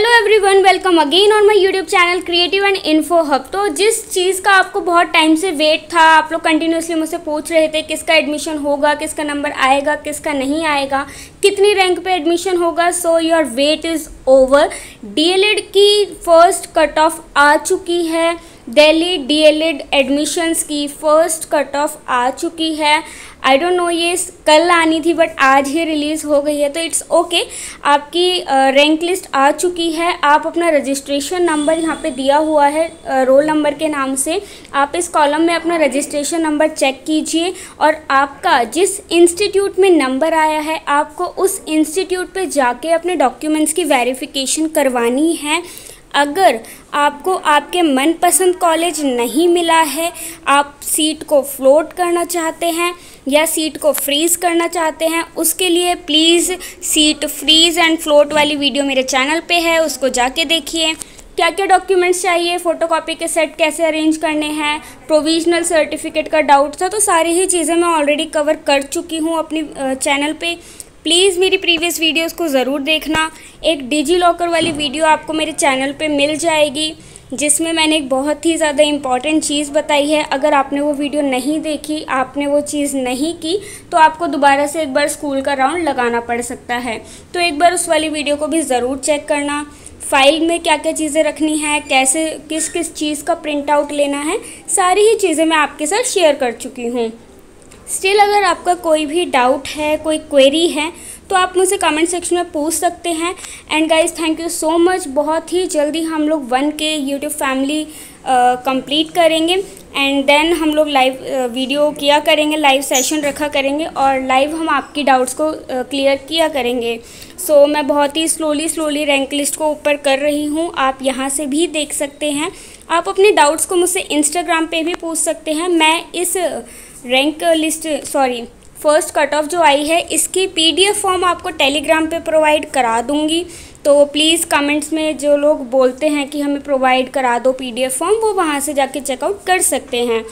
Hello everyone welcome again on my YouTube channel creative and info hub तो जिस चीज़ का आपको बहुत टाइम से वेट था, आप लोग कंटिन्यूसली मुझसे पूछ रहे थे किसका एडमिशन होगा, किसका नंबर आएगा, किसका नहीं आएगा, कितनी रैंक पे एडमिशन होगा so your wait is over DElEd की फ़र्स्ट कट ऑफ़ आ चुकी है. दिल्ली डीएलएड एडमिशन्स की फ़र्स्ट कट ऑफ़ आ चुकी है. आई डोंट नो ये कल आनी थी बट आज ही रिलीज़ हो गई है तो इट्स ओके okay. आपकी रैंक लिस्ट आ चुकी है। आप अपना रजिस्ट्रेशन नंबर यहाँ पे दिया हुआ है रोल नंबर के नाम से। आप इस कॉलम में अपना रजिस्ट्रेशन नंबर चेक कीजिए और आपका जिस इंस्टीट्यूट में नंबर आया है, आपको उस इंस्टीट्यूट पे जाके अपने डॉक्यूमेंट्स की वेरिफिकेशन करवानी है। अगर आपको आपके मनपसंद कॉलेज नहीं मिला है, आप सीट को फ्लोट करना चाहते हैं या सीट को फ्रीज़ करना चाहते हैं, उसके लिए please seat freeze and float वाली वीडियो मेरे चैनल पे है, उसको जाके देखिए। क्या क्या डॉक्यूमेंट्स चाहिए फ़ोटोकॉपी के सेट कैसे अरेंज करने हैं प्रोविजनल सर्टिफिकेट का डाउट था तो सारी ही चीज़ें मैं ऑलरेडी कवर कर चुकी हूँ अपनी चैनल पे। प्लीज़ मेरी प्रीवियस वीडियोस को ज़रूर देखना। एक डिजी लॉकर वाली वीडियो आपको मेरे चैनल पे मिल जाएगी, जिसमें मैंने एक बहुत ही ज़्यादा इंपॉर्टेंट चीज़ बताई है। अगर आपने वो वीडियो नहीं देखी, आपने वो चीज़ नहीं की तो आपको दोबारा से एक बार स्कूल का राउंड लगाना पड़ सकता है। तो एक बार उस वाली वीडियो को भी ज़रूर चेक करना। फ़ाइल में क्या क्या चीज़ें रखनी है, कैसे किस किस चीज़ का प्रिंट आउट लेना है, सारी ही चीज़ें मैं आपके साथ शेयर कर चुकी हूँ। स्टिल अगर आपका कोई भी डाउट है कोई क्वेरी है तो आप मुझसे कमेंट सेक्शन में पूछ सकते हैं। And guys thank you so much बहुत ही जल्दी हम लोग वन के यूट्यूब फैमिली कंप्लीट करेंगे। एंड देन हम लोग लाइव वीडियो किया करेंगे लाइव सेशन रखा करेंगे और लाइव हम आपकी डाउट्स को क्लियर uh, किया करेंगे। सो so, मैं बहुत ही स्लोली स्लोली रैंक लिस्ट को ऊपर कर रही हूँ। आप यहाँ से भी देख सकते हैं। आप अपने डाउट्स को मुझसे इंस्टाग्राम पे भी पूछ सकते हैं। मैं इस rank list sorry first cut off जो आई है, इसकी पीडीएफ फॉर्म आपको टेलीग्राम पे प्रोवाइड करा दूँगी। तो प्लीज़ कमेंट्स में जो लोग बोलते हैं कि हमें प्रोवाइड करा दो पीडीएफ फॉर्म वो वहाँ से जाके चेकआउट कर सकते हैं।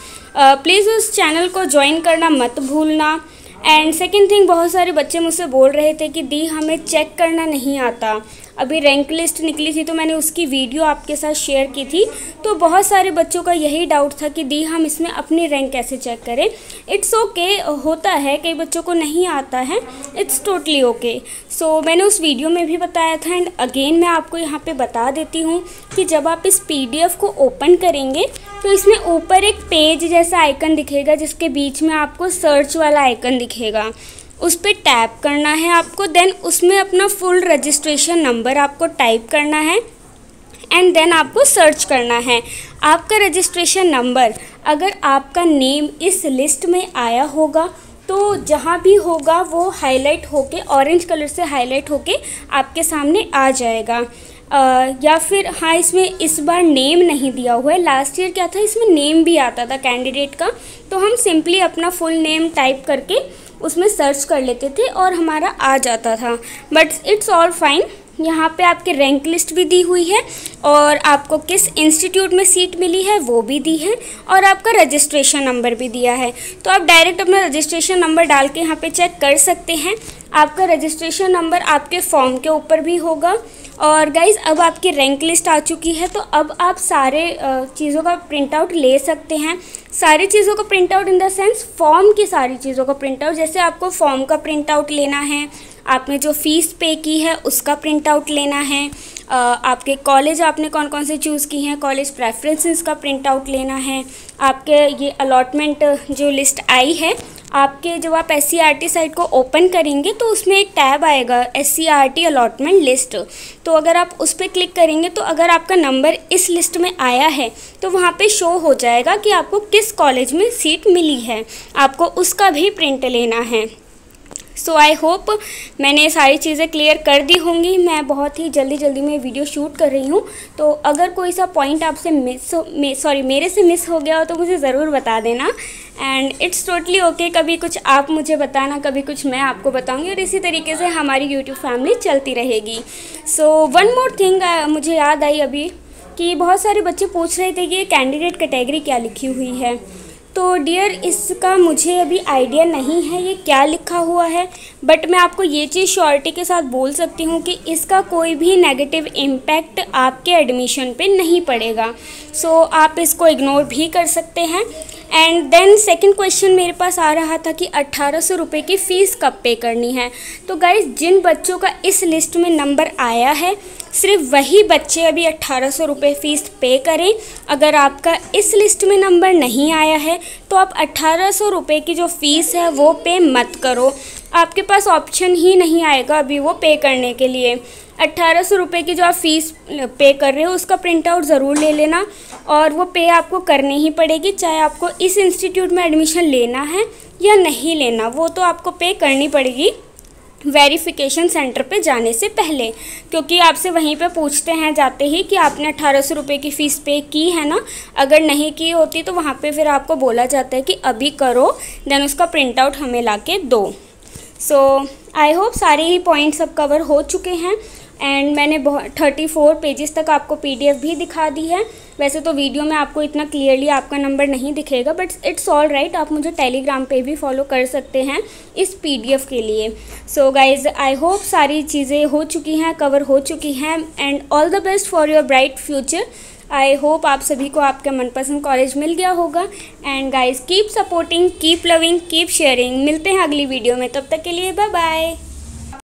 प्लीज़ उस चैनल को ज्वाइन करना मत भूलना। एंड सेकेंड थिंग बहुत सारे बच्चे मुझसे बोल रहे थे कि दी, हमें चेक करना नहीं आता। अभी रैंक लिस्ट निकली थी तो मैंने उसकी वीडियो आपके साथ शेयर की थी। तो बहुत सारे बच्चों का यही डाउट था कि दी हम इसमें अपनी रैंक कैसे चेक करें। इट्स ओके okay, होता है कई बच्चों को नहीं आता है। इट्स टोटली ओके सो मैंने उस वीडियो में भी बताया था एंड अगेन मैं आपको यहाँ पर बता देती हूँ कि जब आप इस पीडीएफ को ओपन करेंगे तो इसमें ऊपर एक पेज जैसा आइकन दिखेगा जिसके बीच में आपको सर्च वाला आइकन दिखेगा। उस पर टैप करना है आपको देन उसमें अपना फुल रजिस्ट्रेशन नंबर आपको टाइप करना है एंड देन आपको सर्च करना है। आपका रजिस्ट्रेशन नंबर अगर आपका नेम इस लिस्ट में आया होगा तो जहाँ भी होगा वो हाईलाइट होके ऑरेंज कलर से हाईलाइट होके आपके सामने आ जाएगा। आ, या फिर हाँ इसमें इस बार नेम नहीं दिया हुआ है। लास्ट ईयर क्या था इसमें नेम भी आता था कैंडिडेट का तो हम सिंपली अपना फुल नेम टाइप करके उसमें सर्च कर लेते थे और हमारा आ जाता था। बट इट्स ऑल फाइन यहाँ पे आपके रैंक लिस्ट भी दी हुई है और आपको किस इंस्टीट्यूट में सीट मिली है वो भी दी है और आपका रजिस्ट्रेशन नंबर भी दिया है। तो आप डायरेक्ट अपना रजिस्ट्रेशन नंबर डाल के यहाँ पे चेक कर सकते हैं। आपका रजिस्ट्रेशन नंबर आपके फॉर्म के ऊपर भी होगा। और गाइज़ अब आपकी रैंक लिस्ट आ चुकी है तो अब आप सारे चीज़ों का प्रिंट आउट ले सकते हैं। सारी चीज़ों का print out in the sense form की सारी चीज़ों का प्रिंट आउट जैसे आपको फॉर्म का प्रिंट आउट लेना है, आपने जो फ़ीस पे की है, उसका प्रिंट आउट लेना है आपके कॉलेज आपने कौन कौन से चूज़ की हैं कॉलेज प्रेफरेंसेस का प्रिंट आउट लेना है, आपके ये अलॉटमेंट जो लिस्ट आई है आपके जब आप एस सी साइट को ओपन करेंगे तो उसमें एक टैब आएगा एस सी अलॉटमेंट लिस्ट तो अगर आप उस पर क्लिक करेंगे तो अगर आपका नंबर इस लिस्ट में आया है तो वहाँ पे शो हो जाएगा कि आपको किस कॉलेज में सीट मिली है. आपको उसका भी प्रिंट लेना है. सो आई होप मैंने सारी चीज़ें क्लियर कर दी होंगी। मैं बहुत ही जल्दी जल्दी में वीडियो शूट कर रही हूँ। तो अगर कोई सा पॉइंट आपसे मिस हो सॉरी मेरे से मिस हो गया हो तो मुझे ज़रूर बता देना। एंड इट्स टोटली ओके कभी कुछ आप मुझे बताना, कभी कुछ मैं आपको बताऊँगी और इसी तरीके से हमारी यूट्यूब फैमिली चलती रहेगी। सो वन मोर थिंग मुझे याद आई अभी कि बहुत सारे बच्चे पूछ रहे थे कि कैंडिडेट कैटेगरी क्या लिखी हुई है। तो डियर इसका मुझे अभी आइडिया नहीं है ये क्या लिखा हुआ है? बट मैं आपको ये चीज़ श्योरिटी के साथ बोल सकती हूँ कि इसका कोई भी नेगेटिव इम्पैक्ट आपके एडमिशन पे नहीं पड़ेगा। सो so, आप इसको इग्नोर भी कर सकते हैं। एंड देन सेकंड क्वेश्चन मेरे पास आ रहा था कि अट्ठारह सौ रुपये की फ़ीस कब पे करनी है? तो गाइज़ जिन बच्चों का इस लिस्ट में नंबर आया है, सिर्फ़ वही बच्चे अभी अट्ठारह सौ रुपये फ़ीस पे करें। अगर आपका इस लिस्ट में नंबर नहीं आया है तो आप अट्ठारह सौ रुपये की जो फ़ीस है, वो पे मत करो। आपके पास ऑप्शन ही नहीं आएगा अभी वो पे करने के लिए। अट्ठारह सौ रुपये की जो आप फ़ीस पे कर रहे हो, उसका प्रिंट आउट ज़रूर ले लेना और वो पे आपको करनी ही पड़ेगी, चाहे आपको इस इंस्टीट्यूट में एडमिशन लेना है या नहीं लेना, वो तो आपको पे करनी पड़ेगी वेरिफिकेशन सेंटर पे जाने से पहले। क्योंकि आपसे वहीं पे पूछते हैं, जाते ही कि आपने अठारह सौ रुपये की फ़ीस पे की है ना? अगर नहीं की होती तो वहाँ पे फिर आपको बोला जाता है कि अभी करो देन उसका प्रिंट आउट हमें ला के दो। सो आई होप सारे ही पॉइंट्स अब कवर हो चुके हैं एंड मैंने बहुत थर्टी फोर पेजेस तक आपको पीडीएफ भी दिखा दी है। वैसे तो वीडियो में आपको इतना क्लियरली आपका नंबर नहीं दिखेगा बट इट्स ऑल राइट आप मुझे टेलीग्राम पे भी फॉलो कर सकते हैं इस पीडीएफ के लिए। सो गाइज़ आई होप सारी चीज़ें हो चुकी हैं कवर हो चुकी हैं and all the best for your bright future I hope आप सभी को आपका मनपसंद कॉलेज मिल गया होगा। And guys keep supporting keep loving keep sharing मिलते हैं अगली वीडियो में, तब तक के लिए बाय बाय